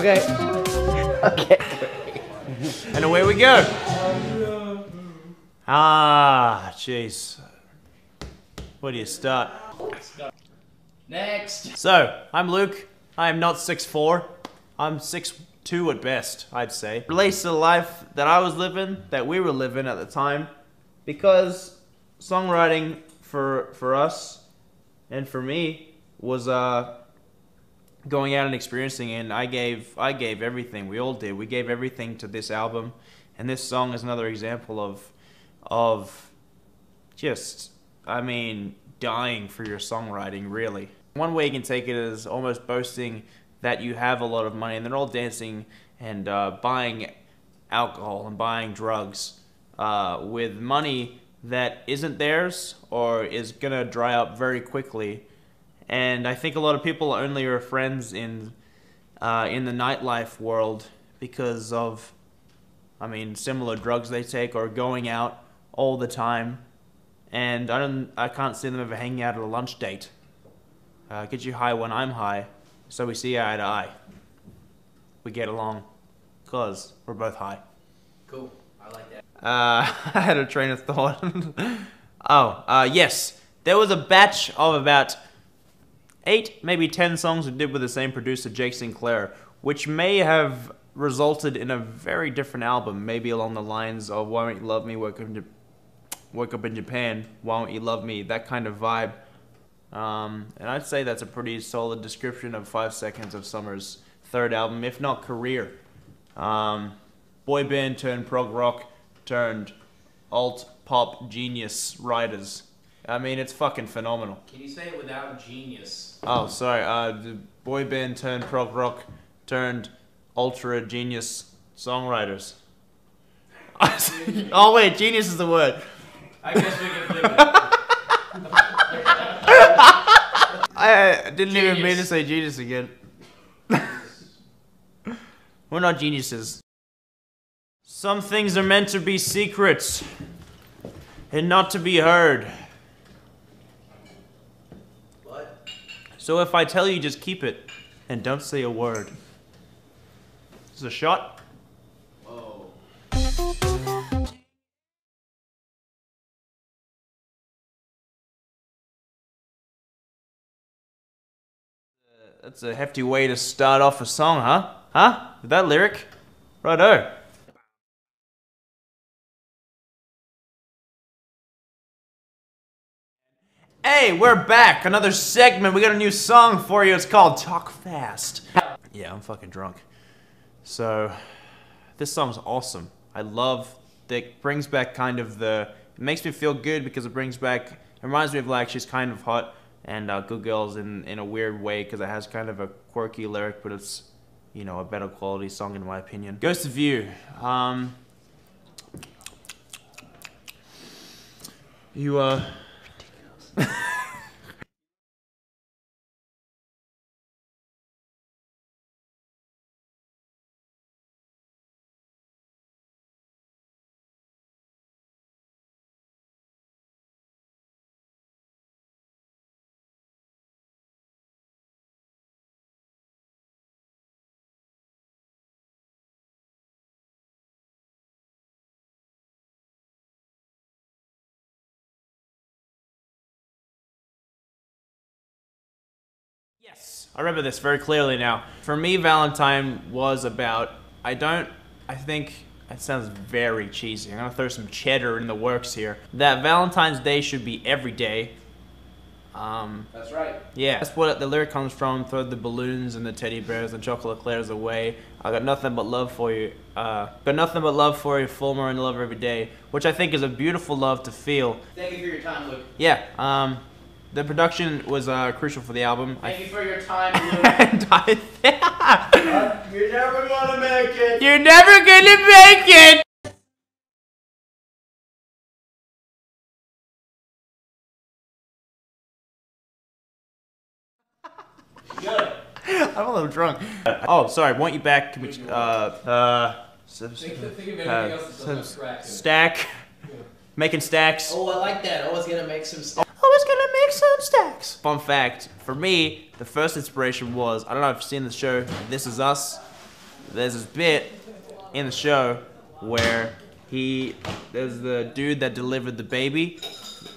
Okay. Okay. And away we go. Ah, jeez. Where do you start? Next. So, I'm Luke. I am not 6'4". I'm 6'2 at best, I'd say. Relates to the life that I was living, that we were living at the time. Because songwriting for for us and for me was uh going out and experiencing and I gave I gave everything. We all did. We gave everything to this album. And this song is another example of of just I mean dying for your songwriting really. One way you can take it is almost boasting that you have a lot of money and they're all dancing and uh, buying alcohol and buying drugs uh, with money that isn't theirs or is gonna dry up very quickly. And I think a lot of people only are friends in uh, in the nightlife world because of, I mean, similar drugs they take or going out all the time. And I don't, I can't see them ever hanging out at a lunch date. Uh, get you high when I'm high, so we see eye to eye. We get along, cause we're both high. Cool. I like that. Uh, I had a train of thought. oh, uh, yes. There was a batch of about eight, maybe ten songs we did with the same producer, Jake Sinclair, which may have resulted in a very different album, maybe along the lines of Why Won't You Love Me, Wake Up in, Wake Up in Japan, Why Won't You Love Me, that kind of vibe. Um, and I'd say that's a pretty solid description of Five Seconds of Summer's third album, if not career. Um, boy band turned prog rock turned alt pop genius writers. I mean, it's fucking phenomenal. Can you say it without genius? Oh, sorry. Uh, the boy band turned prog rock turned ultra genius songwriters. oh wait, genius is the word. I guess we can do it. I didn't even mean to say genius again. We're not geniuses. Some things are meant to be secrets and not to be heard. So if I tell you, just keep it and don't say a word. This is a shot. Whoa. Uh, that's a hefty way to start off a song, huh? Huh? With that lyric? Righto. Hey, we're back. Another segment. We got a new song for you. It's called Talk Fast. Yeah, I'm fucking drunk. So, this song's awesome. I love that it brings back kind of the. It makes me feel good because it brings back. It reminds me of like She's Kind of Hot and uh, Good Girls in, in a weird way because it has kind of a quirky lyric, but it's, you know, a better quality song in my opinion. Ghost of You. Um, you, uh. Yes, I remember this very clearly now. For me, Valentine was about. I don't. I think it sounds very cheesy. I'm gonna throw some cheddar in the works here. That Valentine's Day should be every day. Um, That's right. yeah, that's what the lyric comes from. Throw the balloons and the teddy bears and chocolate eclairs away. I got nothing but love for you. Uh, got nothing but love for you, full more in love every day. Which I think is a beautiful love to feel. Thank you for your time, Luke. Yeah. Um, the production was uh, crucial for the album. I Thank you for your time, Luke. and I You're never gonna make it. You're never gonna make it! Good. I'm a little drunk. Oh, sorry. Want you back? Can we, uh, uh, s- s- Think, think of anything uh, else that's some abstract. stack. Making stacks. Oh, I like that. I was gonna make some stuff. I was gonna make some stacks. Fun fact, for me, the first inspiration was, I don't know if you've seen the show, This Is Us. there's this bit in the show where he there's the dude that delivered the baby.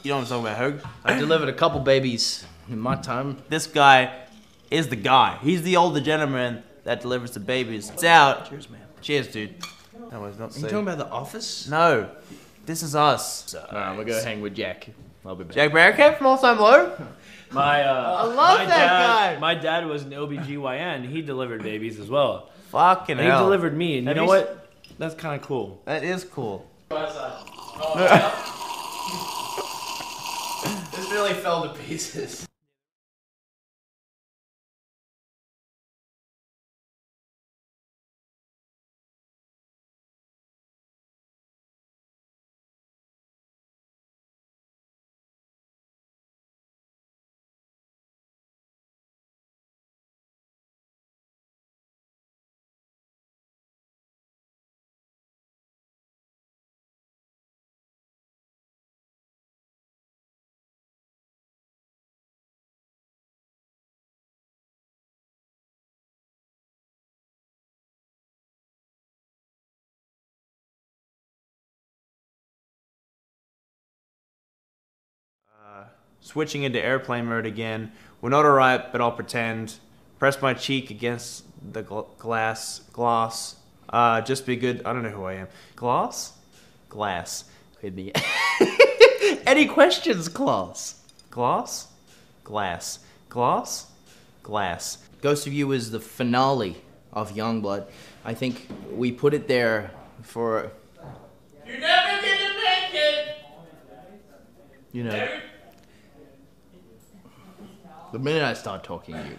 You know what I'm talking about, Hogue? I delivered a couple babies in my time. This guy is the guy. He's the older gentleman that delivers the babies. It's out. Cheers, man. Cheers, dude. That was not Are you safe. talking about the office? No, this is us. Alright, we'll go hang with Jack. I'll be back. Jack Barakat from All Time Low. My, uh, I love my that dad, guy. My dad was an OBGYN. He delivered babies as well. Fucking And he delivered me, and Have you know you what? That's kind of cool. That is cool. This really fell to pieces. Switching into airplane mode again. We're not alright, but I'll pretend. Press my cheek against the gl- glass. Glass. Uh, just be good. I don't know who I am. Glass? Glass. Could be. Any questions, class? Glass? Glass. Glass? Glass. Ghost of You is the finale of Youngblood. I think we put it there for, You're never gonna make it. you know, the minute I start talking, you.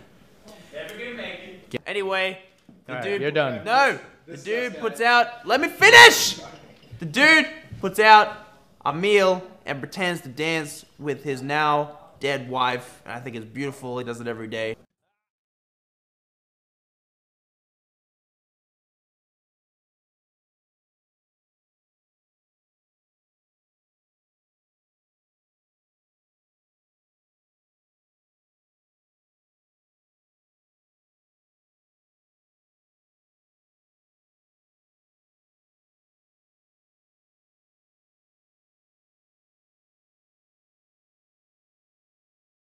Never gonna make it. Anyway, the Alright, dude. you're done. No! The dude puts out. Let me finish! The dude puts out a meal and pretends to dance with his now dead wife. And I think it's beautiful. He does it every day.